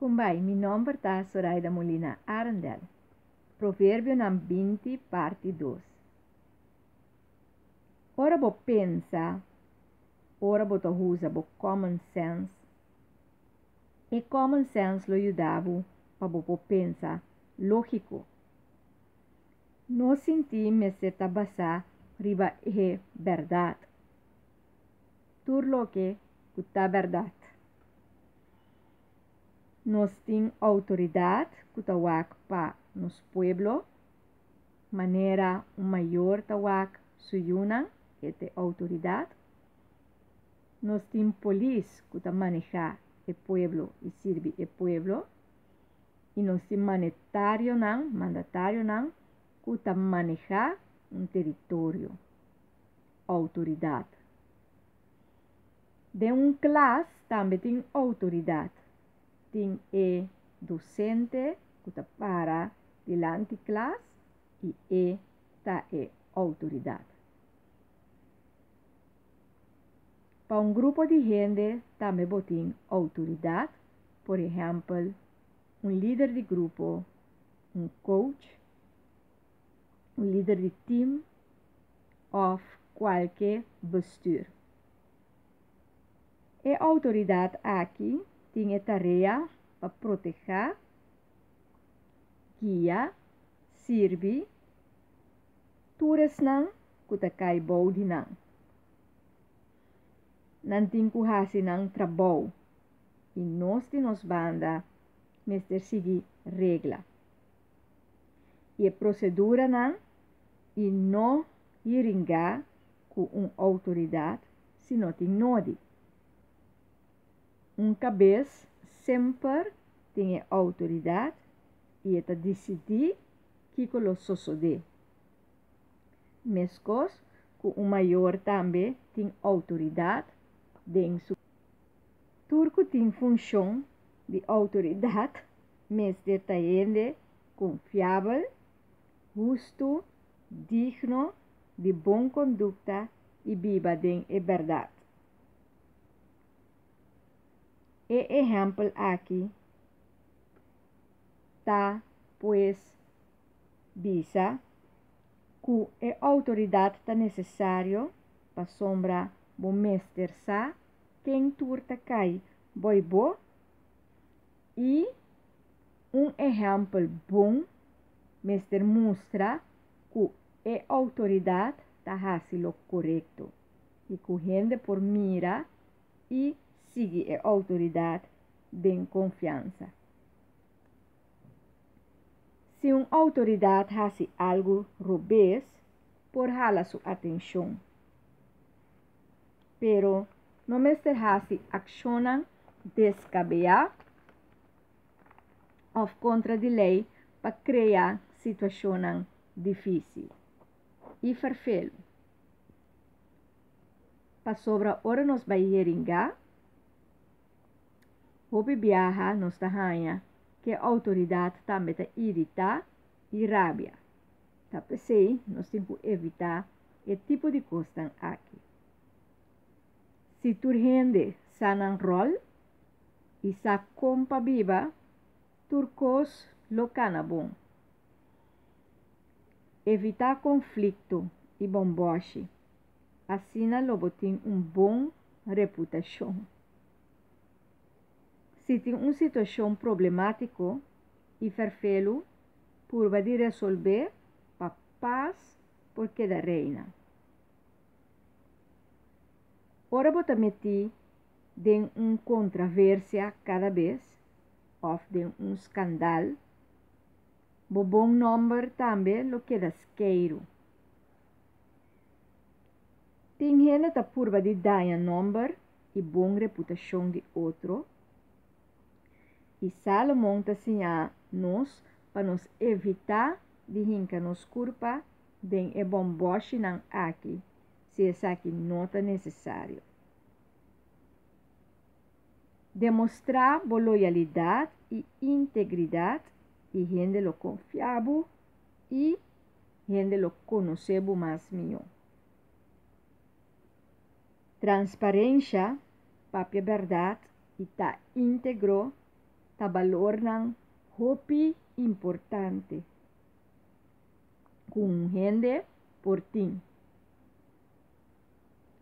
Kumbai, mi nome é Soraya Molina Arandel. Provérbio nam 20, parte 2. Ora bo pensa, ora bo to usa bo common sense. E common sense lo ajudava para bo pensa lógico. No senti me se tabasa riba é verdade. Tur lo que cuta verdade. Nós tem autoridade cuta wak pa nos pueblo, maneira um maior tawak suyuna ete autoridade. Nós tem polis cuta manejar e pueblo e sirve e pueblo. E nós tem mandatário não, mandatário não, cuta manejar um território, autoridade. De um classe também tem autoridade. Tem e docente, que para delante classe e e ta é autoridade. Para um grupo de gente também tem autoridade, por exemplo, um líder de grupo, um coach, um líder de team ou qualquer bestuur. A autoridade aqui tem a tarefa para proteger, guiar, servir, toeres nang kutakai bau dinang. Nanting kuhasi nang trabalho e nós de nos banda mester seguir regla. E procedura não e não iringar com uma autoridade se não tem nodi. Um cabeça sempre tem autoridade e está decidir que lo sucede. Mescos com o maior também tem autoridade dentro. Turco tem função de autoridade, mas de taende confiável, justo, digno, de boa conduta e viva de verdade. E exemplo aqui tá, pois, visa? Que a autoridade está necessário para sombra bom mestre sa quem turta cai? Boi bo e um exemplo bom mestre mostra que a autoridade está fazendo correto e que gente por mira e sigue a autoridade de confiança. Se uma autoridade faz algo robês, por hala sua atenção. Pero não me se accionam descabear ou contra de lei para criar situação difícil. E farfelo. Para sobra hora nos vai iringar, Hopi viaja nos tahanha que autoridade também está irritar e rabia. Tapi sei, nós temos que evitar esse tipo de coisa aqui. Se tu rende sanan rol e sa compa viva, turcos locana bom. Evitar conflito e bomboche. Assim, lobo tem um bom reputação. Se tem uma situação problemática e farfelo, purva de resolver para paz porque da reina. Ora bota meti de uma controvérsia cada vez, ou de um escândalo, bo bom número também lo que dasqueiro. Tem gente da purva de dar número e boa reputação de outro, e Salomão a nós para nos evitar de rinca nos culpa de e bomboche não aqui, se essa aqui não está necessário. Demonstrar boa loyalidade e integridade e rende lo confiável e rende lo conhecebo mais melhor. Transparência, papia verdade e tá íntegro tabalornan hopi importante. Com gente por tim.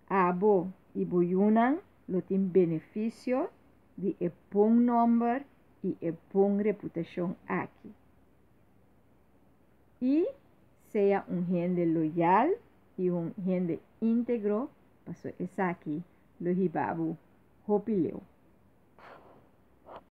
Abo e boyunan lo tem benefício de e bom number e e bom reputação aqui. E seja um gente loyal e um gente íntegro, passo essa aqui, lo hibabu, hopileu.